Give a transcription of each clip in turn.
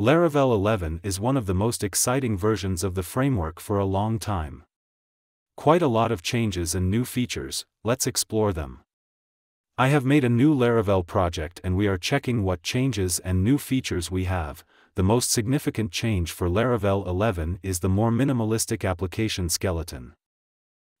Laravel 11 is one of the most exciting versions of the framework for a long time. Quite a lot of changes and new features, let's explore them. I have made a new Laravel project and we are checking what changes and new features we have. The most significant change for Laravel 11 is the more minimalistic application skeleton.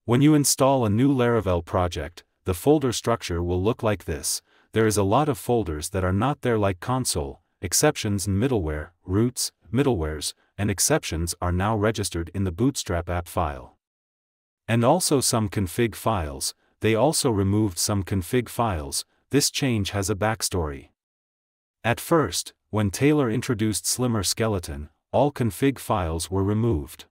When you install a new Laravel project, the folder structure will look like this. There is a lot of folders that are not there like console, exceptions and middleware, routes, middlewares, and exceptions are now registered in the Bootstrap app file. And also some config files, they also removed some config files, this change has a backstory. At first, when Taylor introduced Slimmer Skeleton, all config files were removed.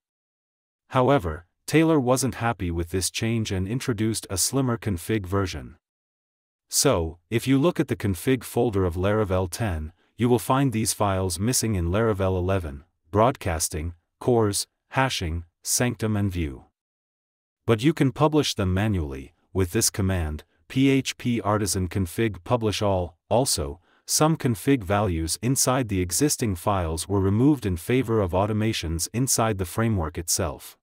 However, Taylor wasn't happy with this change and introduced a slimmer config version. So, if you look at the config folder of Laravel 10, you will find these files missing in Laravel 11, broadcasting, cors, hashing, sanctum and view. But you can publish them manually, with this command, php artisan config publish all, also, some config values inside the existing files were removed in favor of automations inside the framework itself.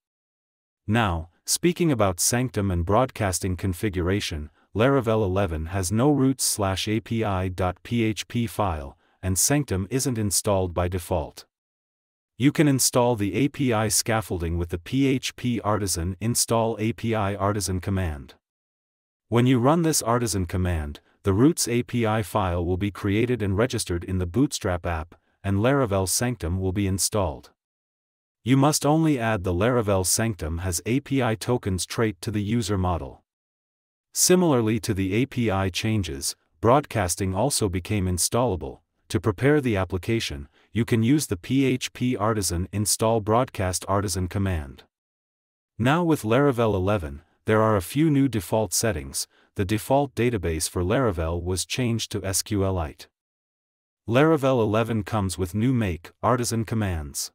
Now, speaking about sanctum and broadcasting configuration, Laravel 11 has no routes/api.php file, and Sanctum isn't installed by default. You can install the API scaffolding with the PHP Artisan install API Artisan command. When you run this Artisan command, the Routes API file will be created and registered in the Bootstrap app, and Laravel Sanctum will be installed. You must only add the Laravel Sanctum has API tokens trait to the user model. Similarly to the API changes, broadcasting also became installable, to prepare the application, you can use the PHP Artisan install broadcast artisan command. Now with Laravel 11, there are a few new default settings, the default database for Laravel was changed to SQLite. Laravel 11 comes with new make artisan commands.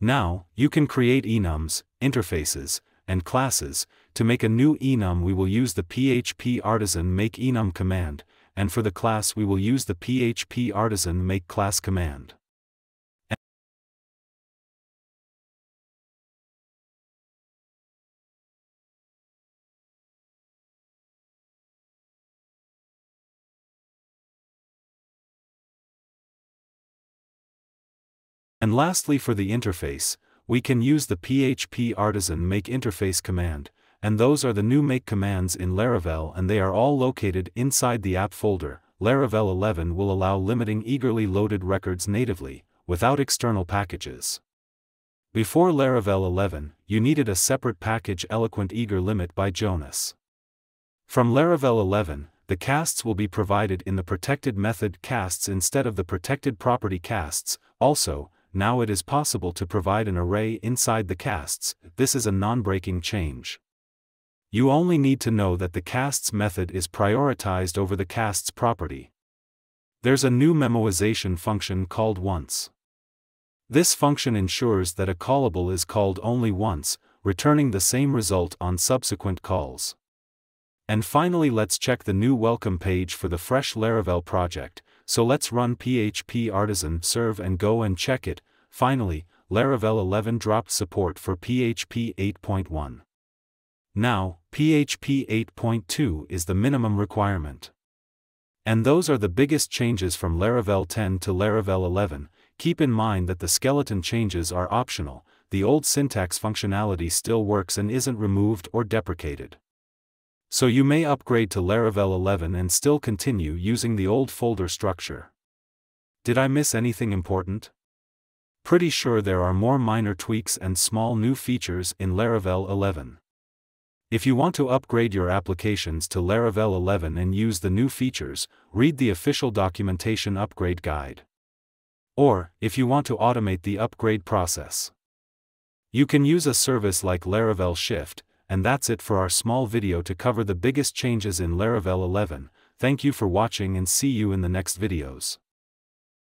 Now, you can create enums, interfaces, and classes. To make a new enum we will use the PHP artisan make enum command, and for the class we will use the php artisan make class command. And lastly for the interface, we can use the php artisan make interface command, and those are the new make commands in Laravel and they are all located inside the app folder. Laravel 11 will allow limiting eagerly loaded records natively, without external packages. Before Laravel 11, you needed a separate package Eloquent Eager Limit by Jonas. From Laravel 11, the casts will be provided in the protected method casts instead of the protected property casts, also, now it is possible to provide an array inside the casts, this is a non-breaking change. You only need to know that the casts method is prioritized over the casts property. There's a new memoization function called once. This function ensures that a callable is called only once, returning the same result on subsequent calls. And finally let's check the new welcome page for the fresh Laravel project, so let's run php artisan serve and go and check it, finally, Laravel 11 dropped support for PHP 8.1. Now, PHP 8.2 is the minimum requirement. And those are the biggest changes from Laravel 10 to Laravel 11. Keep in mind that the skeleton changes are optional, the old syntax functionality still works and isn't removed or deprecated. So you may upgrade to Laravel 11 and still continue using the old folder structure. Did I miss anything important? Pretty sure there are more minor tweaks and small new features in Laravel 11. If you want to upgrade your applications to Laravel 11 and use the new features, read the official documentation upgrade guide. Or, if you want to automate the upgrade process. You can use a service like Laravel Shift, and that's it for our small video to cover the biggest changes in Laravel 11. Thank you for watching and see you in the next videos.